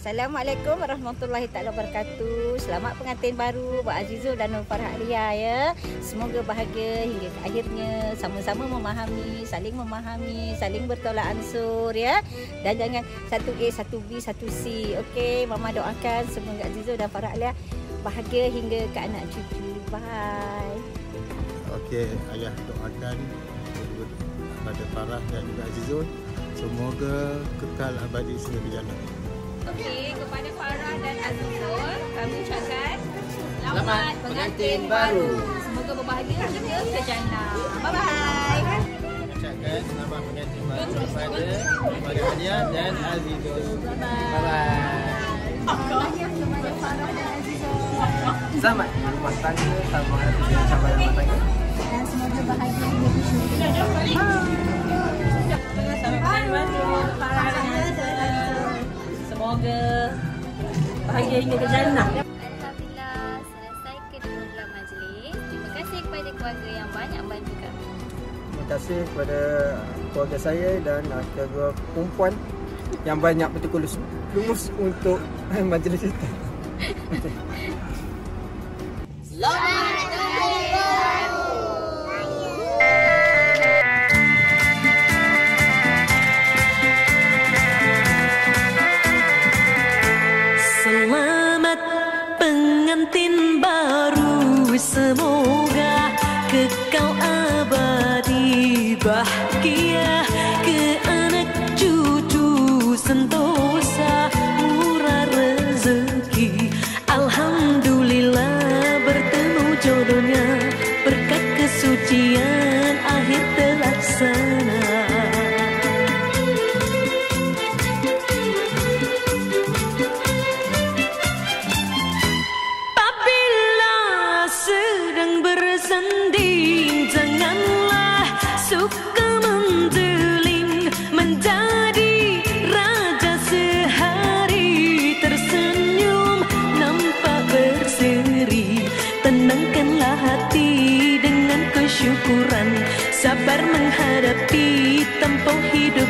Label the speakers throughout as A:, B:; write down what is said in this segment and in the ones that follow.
A: Assalamualaikum warahmatullahi taala wabarakatuh. Selamat pengantin baru Buat Azizul dan Farah Alia ya. Semoga bahagia hingga ke akhirnya sama-sama memahami, saling memahami, saling bertolak ansur ya. Dan jangan satu A, satu B, satu C. Okey, mama doakan semoga Azizul dan Farah Alia bahagia hingga ke anak cucu. Bye.
B: Okey, ayah doakan kepada Farah dan juga Azizul semoga kekal abadi sehingga berjalan.
A: Okey, kepada Farah dan Azizul, kami ucapkan
C: Selamat pengantin baru.
A: Semoga berbahagia hingga ke jannah. Bye-bye.
B: Ucapkan selamat pengantin baru kepada kepada Alia dan Azizul. Bye-bye.
C: Selamat rumah tangga sama dengan cabaran rumah tangga.
A: Dan semoga bahagia hingga ke syurga. Semoga bahagia hingga ke jannah.
D: Alhamdulillah selesai kedua belah majlis. Terima kasih kepada keluarga yang banyak bantu kami.
C: Terima kasih kepada keluarga saya dan keluarga perempuan yang banyak betul lulus, lulus untuk majlis kita.
E: Selamat Semoga kekal abadi bahagia Ke anak cucu sentosa murah rezeki. Alhamdulillah bertemu jodohnya Berkat kesucian akhir menghadapi tempoh hidup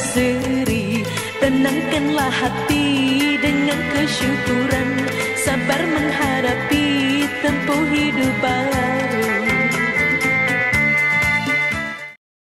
E: berseri. Tenangkanlah hati dengan kesyukuran. Sabar menghadapi tempuh hidup baru